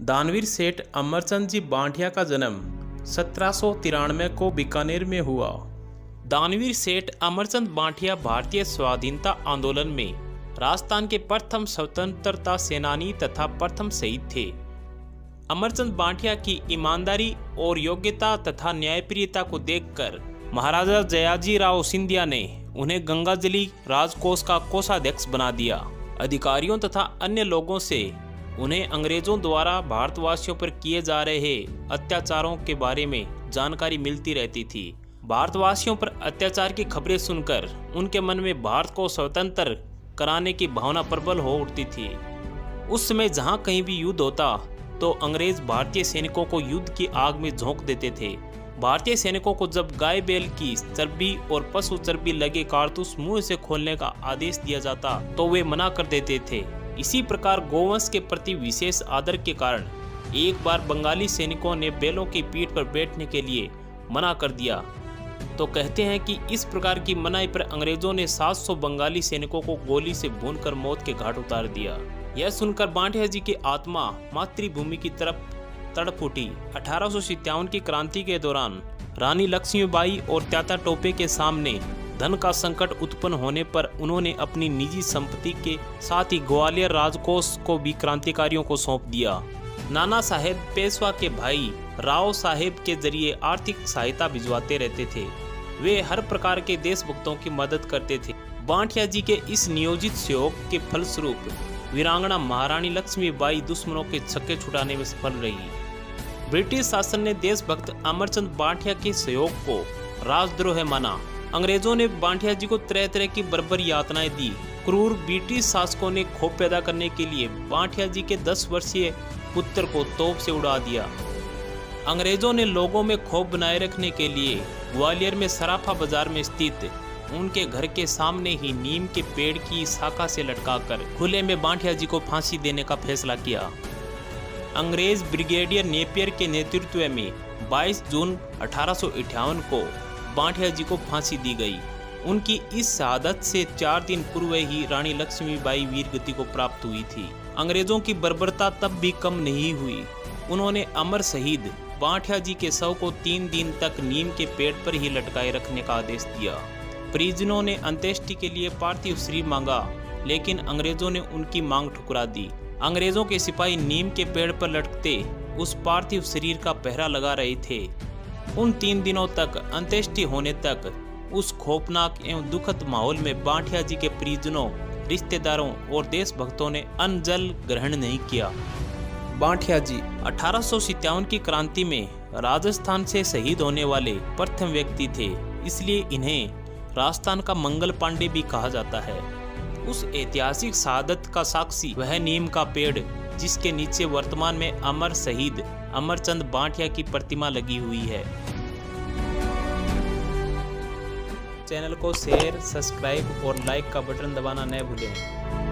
दानवीर सेठ अमरचंद जी बांठिया का जन्म सत्रह सौ तिरानवे को बीकानेर में हुआ। दानवीर सेठ अमरचंद बांठिया भारतीय स्वाधीनता आंदोलन में राजस्थान के प्रथम स्वतंत्रता सेनानी तथा प्रथम शहीद थे। अमरचंद बांठिया की ईमानदारी और योग्यता तथा न्यायप्रियता को देखकर महाराजा जयाजी राव सिंधिया ने उन्हें गंगाजली राजकोष का कोषाध्यक्ष बना दिया। अधिकारियों तथा अन्य लोगों से उन्हें अंग्रेज़ों द्वारा भारतवासियों पर किए जा रहे अत्याचारों के बारे में जानकारी मिलती रहती थी। भारतवासियों पर अत्याचार की खबरें सुनकर उनके मन में भारत को स्वतंत्र कराने की भावना प्रबल हो उठती थी। उस समय जहाँ कहीं भी युद्ध होता तो अंग्रेज़ भारतीय सैनिकों को युद्ध की आग में झोंक देते थे। भारतीय सैनिकों को जब गाय बैल की चर्बी और पशु चर्बी लगे कारतूस मुँह से खोलने का आदेश दिया जाता तो वे मना कर देते थे। इसी प्रकार गोवंश के प्रति विशेष आदर के कारण एक बार बंगाली सैनिकों ने बैलों की पीठ पर बैठने के लिए मना कर दिया। तो कहते हैं कि इस प्रकार की मनाई पर अंग्रेज़ों ने 700 बंगाली सैनिकों को गोली से भूनकर मौत के घाट उतार दिया। यह सुनकर बांटिया जी की आत्मा मातृभूमि की तरफ़ तड़प उठी। अठारह सौ सत्तावन की क्रांति के दौरान रानी लक्ष्मीबाई और त्याता टोपे के सामने धन का संकट उत्पन्न होने पर उन्होंने अपनी निजी संपत्ति के साथ ही ग्वालियर राजकोष को भी क्रांतिकारियों को सौंप दिया। नाना साहेब पेशवा के भाई, राव साहेब के ज़रिए आर्थिक सहायता भिजवाते रहते थे। वे हर प्रकार के देशभक्तों की मदद करते थे। बांटिया जी के इस नियोजित सहयोग के फलस्वरूप वीरांगना महारानी लक्ष्मीबाई दुश्मनों के छक्के छुटाने में सफल रही। ब्रिटिश शासन ने देशभक्त अमरचंद बांटिया के सहयोग को राजद्रोह माना। अंग्रेज़ों ने बांटिया जी को तरह तरह की बर्बर यातनाएँ दी। क्रूर ब्रिटिश शासकों ने खोप पैदा करने के लिए बांटिया जी के 10 वर्षीय पुत्र को तोप से उड़ा दिया। अंग्रेज़ों ने लोगों में खोप बनाए रखने के लिए ग्वालियर में सराफा बाज़ार में स्थित उनके घर के सामने ही नीम के पेड़ की शाखा से लटकाकर खुले में बांटिया जी को फांसी देने का फैसला किया। अंग्रेज़ ब्रिगेडियर नेपियर के नेतृत्व में 22 जून अठारह सौ अठावन को बांटिया जी को फांसी दी गई। उनकी इस शहादत से चार दिन पूर्व ही रानी लक्ष्मीबाई वीर गति को प्राप्त हुई थी। अंग्रेज़ों की बर्बरता तब भी कम नहीं हुई। उन्होंने अमर शहीद बांठिया जी के शव को तीन दिन तक नीम के पेड़ पर ही लटकाए रखने का आदेश दिया। परिजनों ने अंत्येष्टि के लिए पार्थिव श्री मांगा, लेकिन अंग्रेज़ों ने उनकी मांग ठुकरा दी। अंग्रेज़ों के सिपाही नीम के पेड़ पर लटकते उस पार्थिव शरीर का पहरा लगा रहे थे। उन तीन दिनों तक अंत्येष्टि होने तक उस खोपनाक एवं दुखद माहौल में बांठिया जी के परिजनों, रिश्तेदारों और देशभक्तों ने अन्न जल ग्रहण नहीं किया। बांठिया जी, अठारह की क्रांति में राजस्थान से शहीद होने वाले प्रथम व्यक्ति थे, इसलिए इन्हें राजस्थान का मंगल पांडे भी कहा जाता है। उस ऐतिहासिक शहादत का साक्षी वह नीम का पेड़, जिसके नीचे वर्तमान में अमर शहीद अमरचंद बांटिया की प्रतिमा लगी हुई है। चैनल को शेयर, सब्सक्राइब और लाइक का बटन दबाना न भूलें।